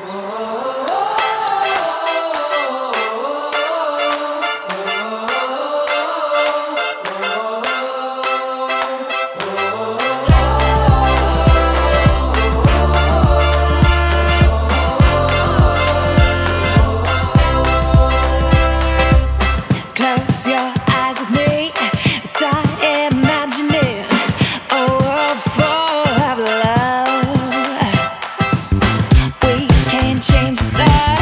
어... change the